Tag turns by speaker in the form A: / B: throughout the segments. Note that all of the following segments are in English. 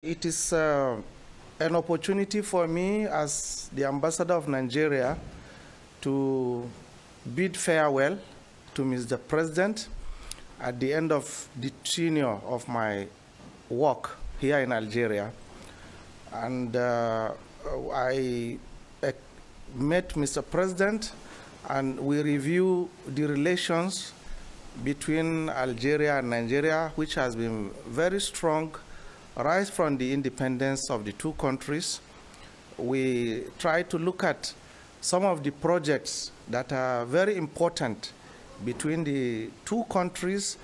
A: It is uh, an opportunity for me as the ambassador of Nigeria to bid farewell to Mr. President at the end of the tenure of my work here in Algeria. And uh, I uh, met Mr. President and we review the relations between Algeria and Nigeria, which has been very strong right from the independence of the two countries, we try to look at some of the projects that are very important between the two countries,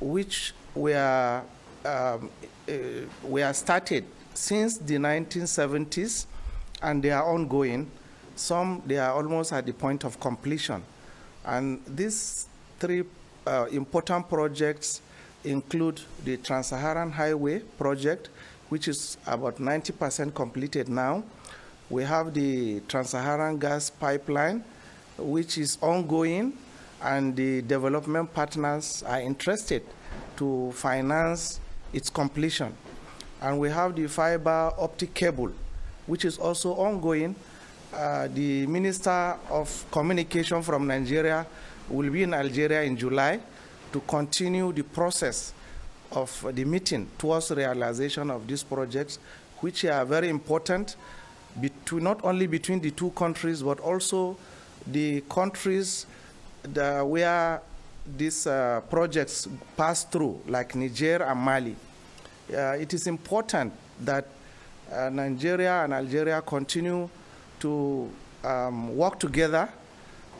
A: which were, um, uh, started since the 1970s and they are ongoing. Some, they are almost at the point of completion. And these three uh, important projects include the Trans-Saharan Highway project, which is about 90% completed now. We have the Trans-Saharan gas pipeline, which is ongoing, and the development partners are interested to finance its completion. And we have the fiber optic cable, which is also ongoing. Uh, the Minister of Communication from Nigeria will be in Algeria in July to continue the process of the meeting towards realization of these projects, which are very important, between, not only between the two countries, but also the countries the, where these uh, projects pass through, like Niger and Mali. Uh, it is important that uh, Nigeria and Algeria continue to um, work together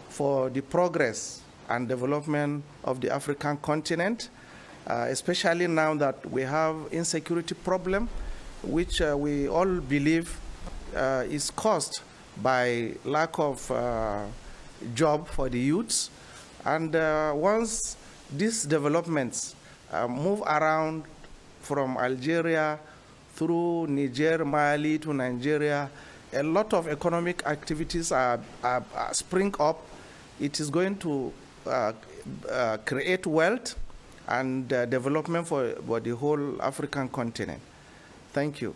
A: for the progress and development of the African continent, uh, especially now that we have insecurity problem, which uh, we all believe uh, is caused by lack of uh, job for the youths. And uh, once these developments uh, move around from Algeria through Niger, Mali to Nigeria, a lot of economic activities are, are, are spring up. It is going to create wealth and uh, development for, for the whole African continent. Thank you.